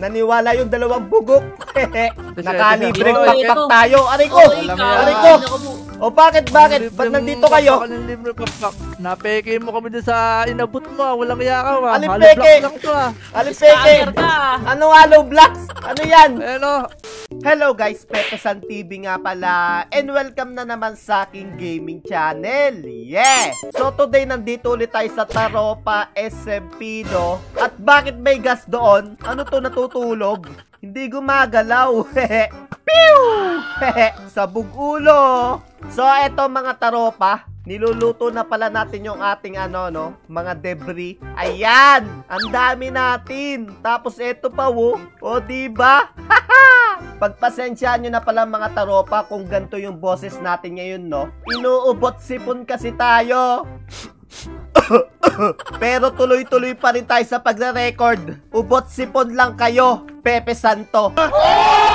Naniwala yung dalawang bugok. Nakalibre Oy, pakpak tayo. Aray ko! Aray ko! O bakit, bakit? Ba't nandito kayo? Libre pakpak. Napeke mo kami dun sa inabot mo. ah. Walang iya ka. ah. Alin peke? Scammer ka. Ano hollow blocks? Ano yan? Ano? Hello guys, Pepe San TV nga pala and welcome na naman sa aking gaming channel. Yeah! So today nandito ulit tayo sa Taropa SMP no? At bakit may gas doon? Ano to natutulog? Hindi gumagalaw. Pew! Sabog ulo. So eto mga Taropa, Niluluto na pala natin yung ating ano no, mga debris. Ayan, ang dami natin. Tapos eto pa wo, o di ba? Pagpasensyaan nyo na pala mga taropa kung ganito yung boses natin ngayon, no? Inuubot sipon kasi tayo. Pero tuloy-tuloy pa rin tayo sa pagre-record. Ubot sipon lang kayo, Pepe Santo.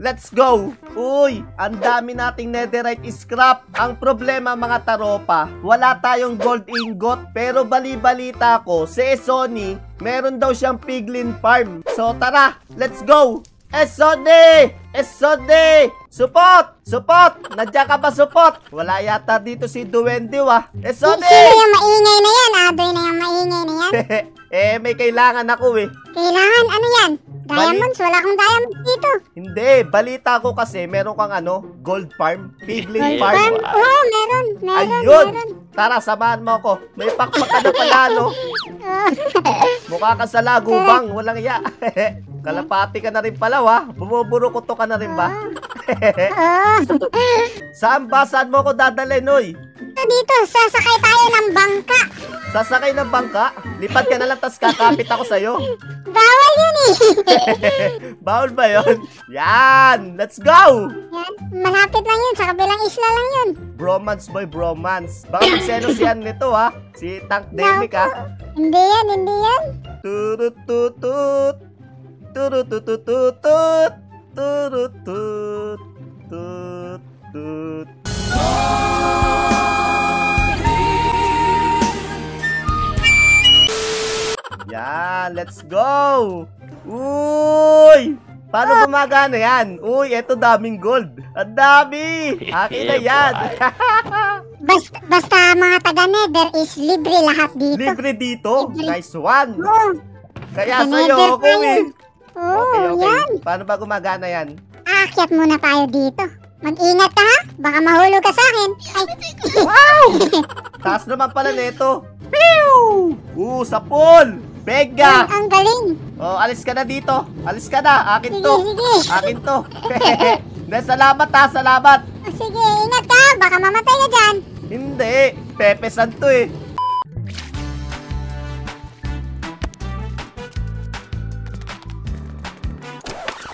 Let's go! Uy, ang dami nating netherite scrap. Ang problema mga taropa, wala tayong gold ingot. Pero bali-balita ko, si Sony, meron daw siyang piglin farm. So tara, let's go! Esode! Esode! Support! Support! Nandiyan ka ba support? Wala yata dito si Duwende wa. Esode! Sino yung maingay na yan? Adoy na yung maingay na yan? eh, may kailangan ako eh. Kailangan, ano yan? Diamonds? Wala kang diamonds dito. Hindi, balita ko kasi meron kang ano, gold farm, pigling farm. Farm? Oo, oh, meron. Meron, Ayun! meron. Tara, samahan mo ako. May pakpak ka na pala, no? Mukha ka sa lagubang, walang iya. Kalapati ka na rin pala, wa? Bumuburo ko to ka na rin ba? Oo. Saan ba? Saan mo ako dadalhin, oy? Ito dito, sasakay tayo ng bangka. Sasakay ng bangka? Lipad ka na lang, tas kakapit ako sa'yo. Bawal yun eh. Bawal ba yon? Yan! Let's go! yan, malapit lang yun. Sa kabilang isla lang yun. Bromance boy, bromance. Baka magselos yan nito, ha? Si Tank Demic, ha? Hindi yan, hindi yan. Turututut. Turutututut. Turutut. Tut. Yan, let's go! Uy! Paano gumagana yan? Uy, eto daming gold. Ang dami! Akin na yan! Basta, basta mga taga-nether is libre lahat dito. Libre dito. Nice one. Oo. Kaya Sa sa'yo, eh. tayo. Oo, Okay, okay. yan. Paano ba gumagana yan? Aakyat muna tayo dito. Mag-ingat ka ha. Baka mahulog ka sa akin. Ay, Taas naman pala nito. Pew! Uh, sa pool! Bega! ang galing. Oh, alis ka na dito. Alis ka na. Akin Sige, to. sige. Akin to. Hindi, salamat ha, salamat. O, Sige, ingat ka. Baka mamatay ka dyan. Hindi. Pepe Santo eh.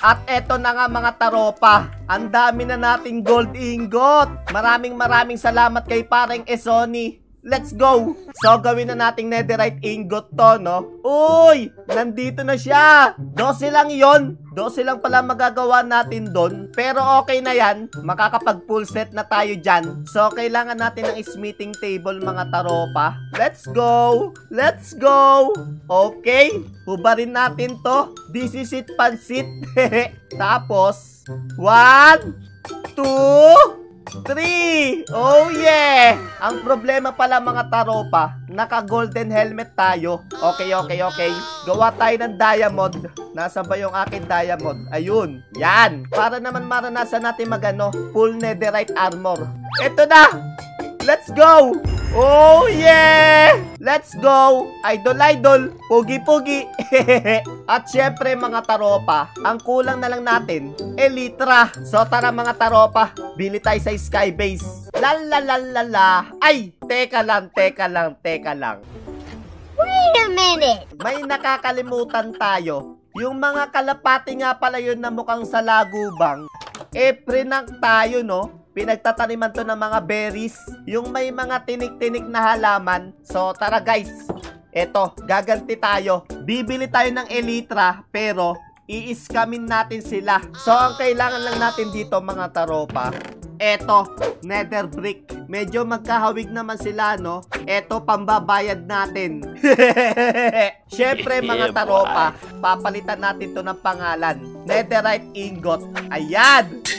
At eto na nga mga taropa, ang dami na nating gold ingot. Maraming maraming salamat kay pareng Esoni. Let's go! So, gawin na nating netherite ingot to, no? Uy! Nandito na siya! 12 lang yon 12 lang pala magagawa natin doon. Pero okay na yan. Makakapag full set na tayo dyan. So, kailangan natin ng smithing table, mga taropa. Let's go! Let's go! Okay. Hubarin natin to. This is it, pansit. Tapos, one, two, Three! Oh yeah! Ang problema pala mga taropa, naka-golden helmet tayo. Okay, okay, okay. Gawa tayo ng diamond. Nasa ba yung akin diamond? Ayun. Yan. Para naman maranasan natin magano, full netherite armor. Ito na! Let's go! Oh yeah! Let's go! Idol, idol! Pugi-pugi! At syempre mga taropa, ang kulang na lang natin, Elytra. So tara mga taropa, bili tayo sa Skybase. Lalalala. Ay! Teka lang, teka lang, teka lang. Wait a minute. May nakakalimutan tayo. Yung mga kalapati nga pala yun na mukhang sa lagubang. Eh, prinank tayo, no? Pinagtataniman to ng mga berries. Yung may mga tinik-tinik na halaman. So, tara guys. Eto, gaganti tayo. Bibili tayo ng Elytra, pero i-scamin natin sila. So, ang kailangan lang natin dito mga taropa, eto, nether brick. medyo magkahawig naman sila, no? Eto, pambabayad natin. Syempre, mga taropa, papalitan natin to ng pangalan. Netherite ingot. Ayan!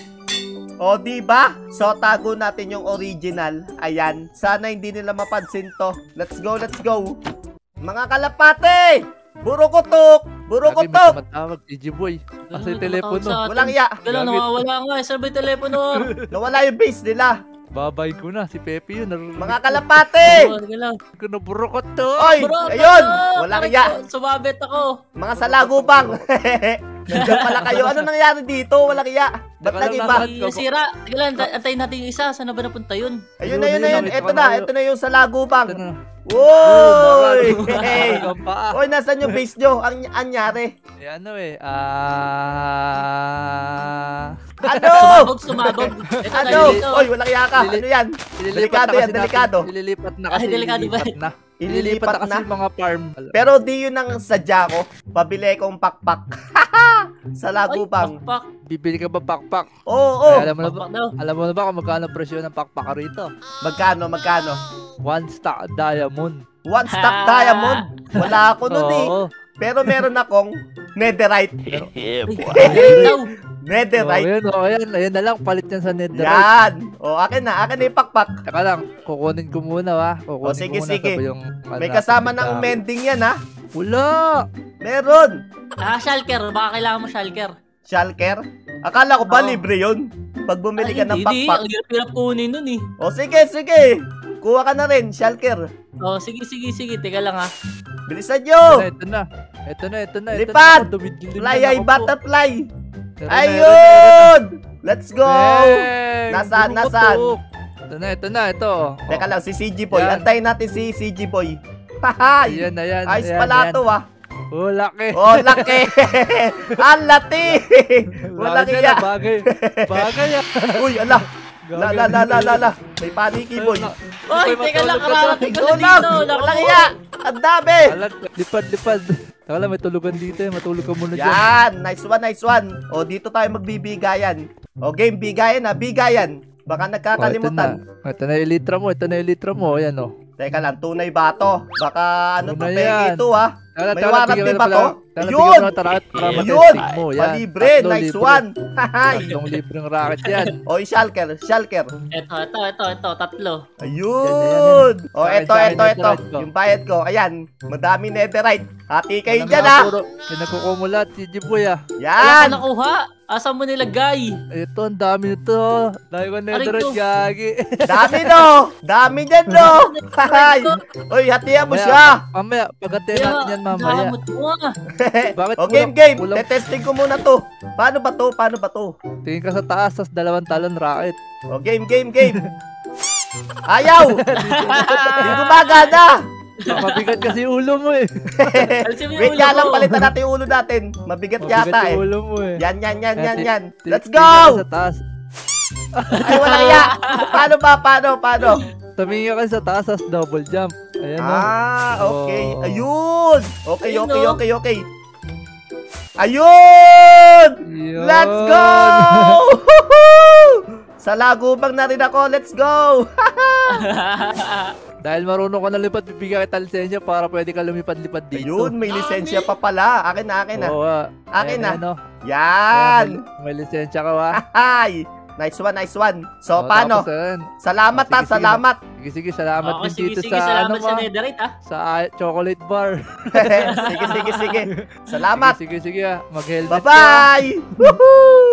O, di ba? So, tago natin yung original. Ayan. Sana hindi nila mapansin to. Let's go, let's go. Mga kalapate! Burukutok! Burukutok! tumatawag, DJ Boy. Kasi telepono. Walang iya. Gamit. nawawala nga. eh. Saan ba yung telepono? Nawala yung base nila. Babay ko na, si Pepe yun. Narinig Mga kalapate! Ko na burukot to. Oy! Ayun! Walang iya. Sumabit ako. Mga salagubang. Nandiyan pala kayo. Ano nangyari dito? Walang iya. Ba't Saka lang nag-iba? nasa- Yung sira. Gala, anta- antayin natin yung isa. Saan na ba napunta yun? Ayun na, yun na, yun. Ito na, ito na yung salagubang. Ito na. Woy! Paa. Oy, nasan yung base nyo? Ang anyari. Eh, ano eh, ah... Ano? Sumabog, sumabog. Ito Ano? Oy, walang iya ka. Ano yan? Delikado yan, delikado. Ililipat na kasi. delikado ba? Ililipat na. Ililipat na kasi mga farm. Pero di yun ang sadya ko. Pabili kong pakpak. Sa Ay, lagubang. pakpak. Bibili ka ba pakpak? Oo, oo. Ay, alam mo na ba? Daw. Alam mo na ba kung magkano presyo ng pakpak rito? Magkano, magkano? One stock diamond. One stock diamond. Wala ako nun eh. Pero meron akong netherite. Daw. Oh, Netherite. ayan, oh, ayan, ayan na lang, palit yan sa netherite. Yan. O, akin na. Akin na yung pakpak. Teka lang, kukunin ko muna wa. Kukunin O, sige, ko muna sige. yung, ano May kasama ng mending yan, ha? Wala! Meron. Ah, shulker. Baka kailangan mo shulker. Shulker. Akala ko ba Oo. libre yun? Pag bumili ka Ay, ng hindi, pakpak. Ang hirap-hirap kunin nun eh. O, sige, sige. Kuha ka na rin, shulker. Oh, sige, sige, sige. Teka lang ah. Bilisan Ito nyo. na, ito na. Ito na, ito na. ito Lipad! na. Dumidilin Fly na ay butterfly. Ayun! Let's go! Bang! Nasaan, nasaan? Ito na, ito na, ito. Teka lang, si CG Boy. Yan. Antayin natin si CG Boy. Hahay! Ayan, ayan, Ayos ayan, pala ayan. to, ah. Oh, laki. Oh, laki! Ang lati! Walang Laki iya. na, Bagay. Bagay ah. Uy, ala! La, la, la, la, la, la. May paniki, boy. Oy, teka lang. Kararating ko na dito. Po. iya! Ang dami! Lipad, lipad. Taka lang, may tulugan dito eh. Matulog ka muna dyan. Yan! Nice one, nice one. O, dito tayo magbibigayan. O, game, bigayan na, bigayan. Baka Oh, ito na. nagkakalimutan. Ito na yung litra mo, ito na yung litra mo. Ayan oh. Teka lang, tunay ba to? Baka ano to, pegi yan. ito, ah. May bigyan mo ba to? Yun! Yun! Palibre, nice libre. one. Tatlong libreng racket yan. O, shulker, shulker. Ito, ito, ito, ito. Tatlo. Ayun! O, Sa akin, eto, eto, eto. Yung bayad ko. Ayan, madaming netherite. Hati kayo dyan, napuro. Pinagkukumulat, si Jiboy. Wala Yan! ka nakuha. Asan mo nilagay? Ito, ang dami nito. Dahil ko netherite, gagi. Dami, no! Dami dyan, no! Hahay! Uy, hatiyan mo siya! Mamaya, pagkatira natin yan mamaya. Gamot mo ah. Bakit o, game, kulang- game. kulang- Tetesting ko muna to. Paano ba to? Paano ba to? Tingin ka sa taas, tas dalawang talon racket. O, game, game, game. Ayaw! Hindi gumagana! Mabigat kasi ulo mo eh. Wait ulo nga lang, palitan natin yung ulo natin. Mabigat Mabigat yata eh. ulo mo eh. Yan, yan, yan, yan, yan. Let's go! Sa taas. Ay, wala kaya. Paano ba? Paano? Paano? Tumingin ka sa taas, tas double jump. Ayan o. Ah, okay. Oh. Ayun! Okay, Ayun, okay, oh. okay, okay. Ayun! Yun. Let's go! Sa lagubang na rin ako. Let's go! Dahil marunong ka na lipad, bibigyan kita lisensya para pwede ka lumipad-lipad dito. Ayun, may lisensya pa pala. Akin na, akin na. Oo, ah. Akin na. ayan, oh. Yan! Ayan, May, may lisensya ka wa. Hi! Nice one, nice one. So, Oo, paano? tapos. Salamat Oh, ha, sige, sige. salamat. Sige, sige, salamat din sige, dito sige. sa, ano Salamat sa ma, netherite ah. sa ah, chocolate bar. sige, sige, sige. Salamat. Sige, sige, sige ah. Mag-helmet ka. Bye-bye! Woohoo!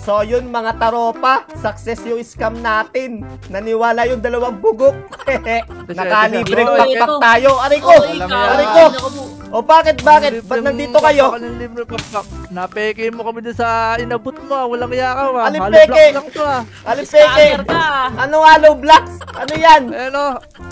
So yun mga taropa, success yung scam natin. Naniwala yung dalawang bugok. Nakalibreng Ito, pakpak tayo. Aray ko! Aray ko! O bakit, bakit? Ba't nandito kayo? pakpak? Napeke mo kami dun sa inabot mo. ah. Walang yakaw ah. To ah. Alipeke! Scammer ka. Anong hollow blocks? Ano yan? Ayan o.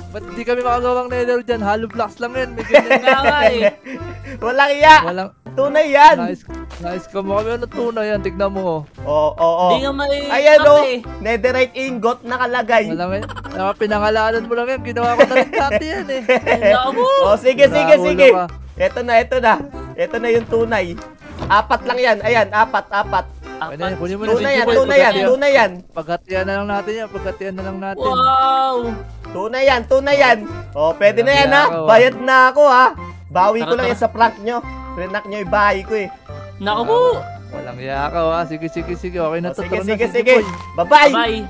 Ba't di kami makagawang nether dyan? Hollow blocks lang yan. May ganyan. Nga eh. Walang iya. Walang, Tunay yan! Nice, nice ka mo kami. Ano tunay yan? Tignan mo. Oo, oh, oo, oh, oo. Hindi nga may... Ayan o, eh. netherite ingot nakalagay. Wala may... Naka pinangalanan mo lang yan. Ginawa ko talagang dati yan eh. Oo, oh, sige, sige, sige. Ito na, ito na. Ito na yung tunay. Apat lang yan. Ayan, apat, apat. Pwede, mo tunay yan, tunay yan, tunay yan. Pagkatian na lang natin yan, pagkatian na lang natin. Wow! Tunay yan, tunay yan. O, pwede na yan ha. Bayad na ako ha. Bawi ko lang yan sa prank nyo. Renak niya yung bahay ko eh. Naku po! Walang yakaw ha. Sige, sige, sige. Okay na to. Sige, sige, sige. Bye-bye! Bye!